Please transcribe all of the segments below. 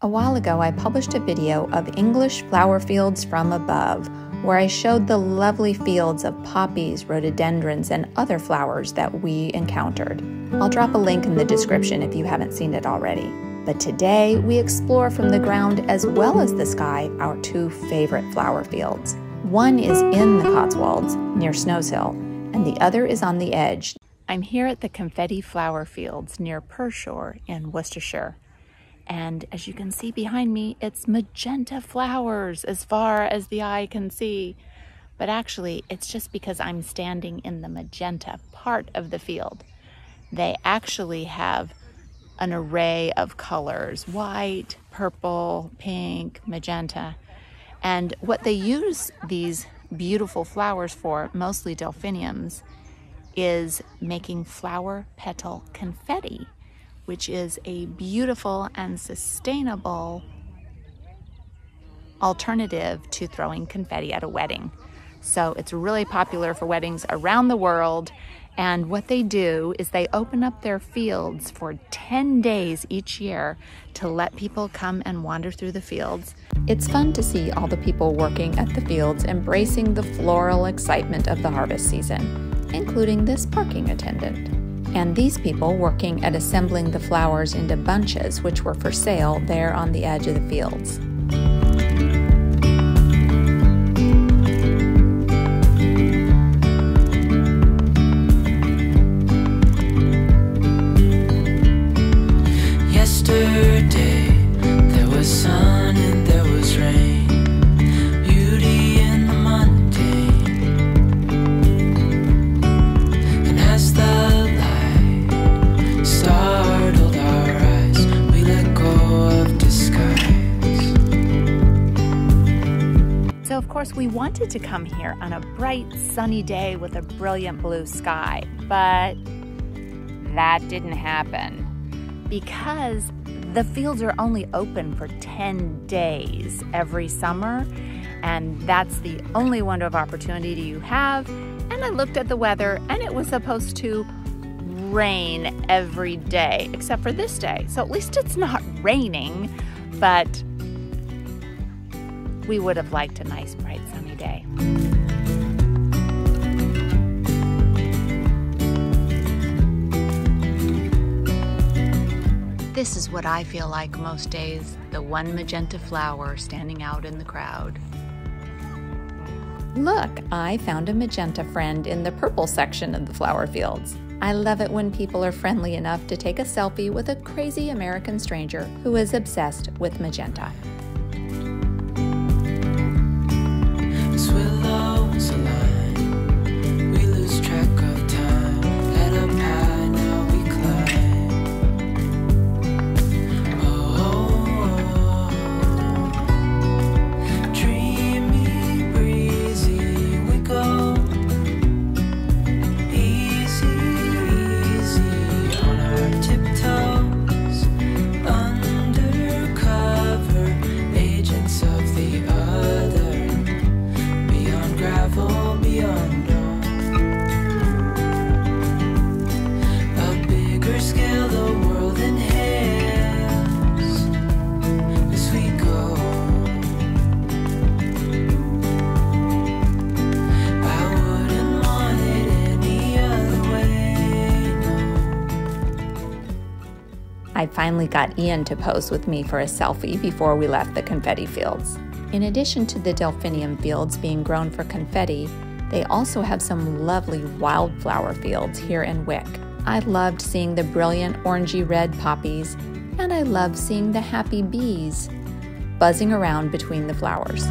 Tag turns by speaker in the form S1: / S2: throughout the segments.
S1: A while ago, I published a video of English flower fields from above, where I showed the lovely fields of poppies, rhododendrons, and other flowers that we encountered. I'll drop a link in the description if you haven't seen it already. But today, we explore from the ground as well as the sky our two favorite flower fields. One is in the Cotswolds near Snowshill, and the other is on the edge. I'm here at the Confetti Flower Fields near Pershore in Worcestershire. And as you can see behind me, it's magenta flowers as far as the eye can see. But actually, it's just because I'm standing in the magenta part of the field. They actually have an array of colors white, purple, pink, magenta. And what they use these beautiful flowers for, mostly delphiniums, is making flower petal confetti which is a beautiful and sustainable alternative to throwing confetti at a wedding. So it's really popular for weddings around the world. And what they do is they open up their fields for 10 days each year to let people come and wander through the fields. It's fun to see all the people working at the fields embracing the floral excitement of the harvest season, including this parking attendant and these people working at assembling the flowers into bunches which were for sale there on the edge of the fields. Course, we wanted to come here on a bright, sunny day with a brilliant blue sky, but that didn't happen because the fields are only open for 10 days every summer, and that's the only window of opportunity you have. And I looked at the weather, and it was supposed to rain every day except for this day. So at least it's not raining, but we would have liked a nice bright sunny day. This is what I feel like most days, the one magenta flower standing out in the crowd. Look, I found a magenta friend in the purple section of the flower fields. I love it when people are friendly enough to take a selfie with a crazy American stranger who is obsessed with magenta. Finally got Ian to pose with me for a selfie before we left the confetti fields. In addition to the delphinium fields being grown for confetti, they also have some lovely wildflower fields here in Wick. I loved seeing the brilliant orangey red poppies, and I loved seeing the happy bees buzzing around between the flowers.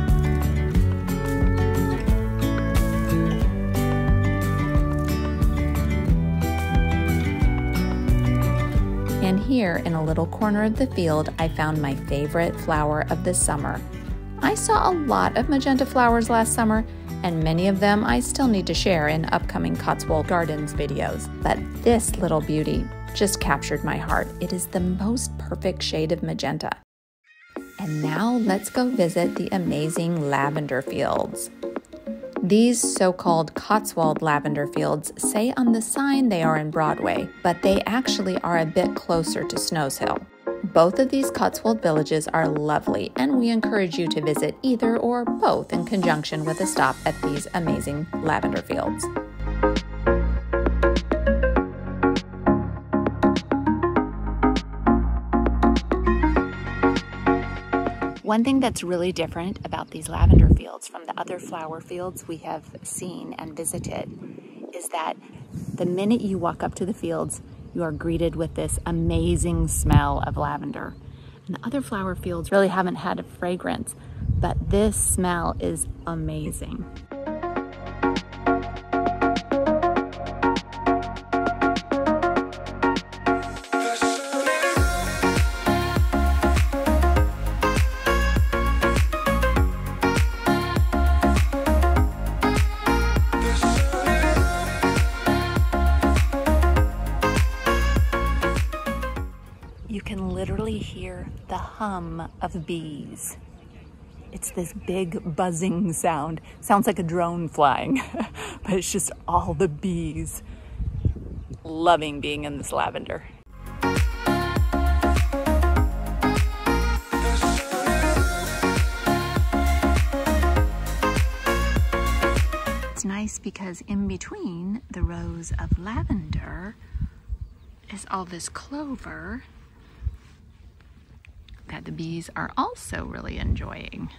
S1: Here in a little corner of the field, I found my favorite flower of the summer. I saw a lot of magenta flowers last summer, and many of them I still need to share in upcoming Cotswold Gardens videos. But this little beauty just captured my heart. It is the most perfect shade of magenta. And now let's go visit the amazing lavender fields. These so called Cotswold lavender fields say on the sign they are in Broadway, but they actually are a bit closer to Snowshill. Both of these Cotswold villages are lovely, and we encourage you to visit either or both in conjunction with a stop at these amazing lavender fields. One thing that's really different about these lavender fields from the other flower fields we have seen and visited is that the minute you walk up to the fields, you are greeted with this amazing smell of lavender. And the other flower fields really haven't had a fragrance, but this smell is amazing. Literally hear the hum of bees. It's this big buzzing sound. Sounds like a drone flying, but it's just all the bees loving being in this lavender. It's nice because in between the rows of lavender is all this clover that the bees are also really enjoying.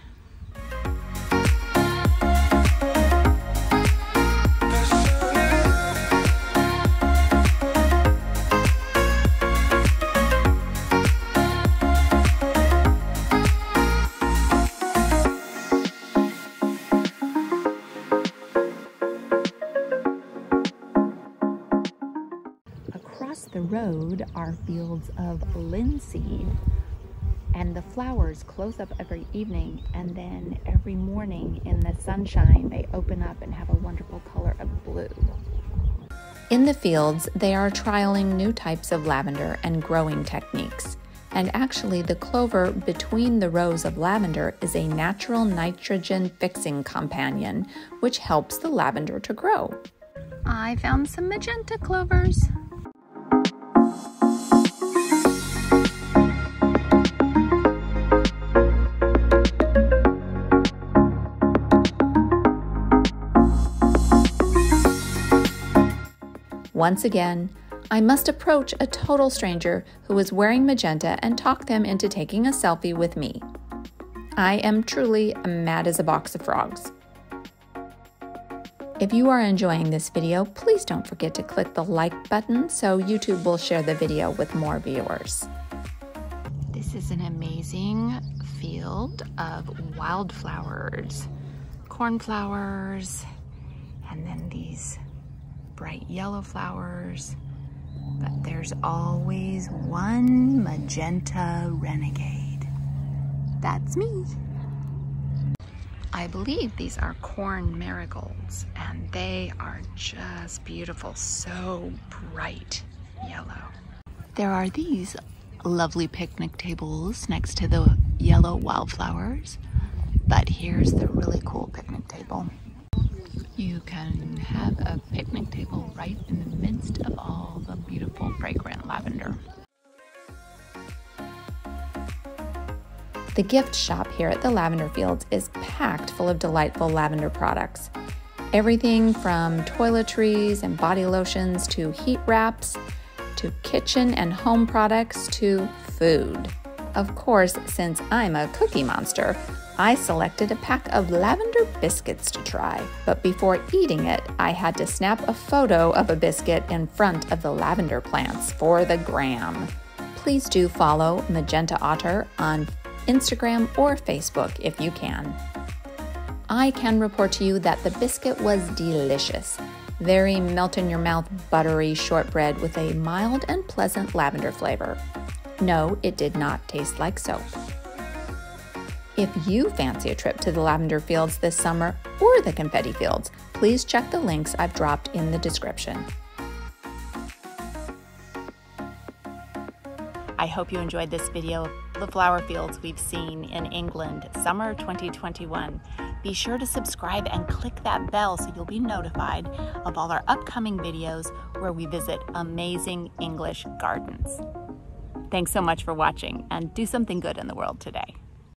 S1: Across the road are fields of linseed and the flowers close up every evening and then every morning in the sunshine they open up and have a wonderful color of blue. In the fields, they are trialing new types of lavender and growing techniques. And actually, the clover between the rows of lavender is a natural nitrogen fixing companion, which helps the lavender to grow. I found some magenta clovers. Once again, I must approach a total stranger who is wearing magenta and talk them into taking a selfie with me. I am truly mad as a box of frogs. If you are enjoying this video, please don't forget to click the like button so YouTube will share the video with more viewers. This is an amazing field of wildflowers, cornflowers, and then these bright yellow flowers, but there's always one magenta renegade. That's me. I believe these are corn marigolds and they are just beautiful, so bright yellow. There are these lovely picnic tables next to the yellow wildflowers, but here's the really cool picnic table. You can have a picnic table right in the midst of all the beautiful fragrant lavender. The gift shop here at the Lavender Fields is packed full of delightful lavender products. Everything from toiletries and body lotions to heat wraps to kitchen and home products to food. Of course, since I'm a cookie monster, I selected a pack of lavender biscuits to try, but before eating it, I had to snap a photo of a biscuit in front of the lavender plants for the gram. Please do follow Magenta Otter on Instagram or Facebook if you can. I can report to you that the biscuit was delicious. Very melt in your mouth, buttery shortbread with a mild and pleasant lavender flavor. No, it did not taste like soap. If you fancy a trip to the lavender fields this summer or the confetti fields, please check the links I've dropped in the description. I hope you enjoyed this video of the flower fields we've seen in England summer 2021. Be sure to subscribe and click that bell so you'll be notified of all our upcoming videos where we visit amazing English gardens. Thanks so much for watching and do something good in the world today.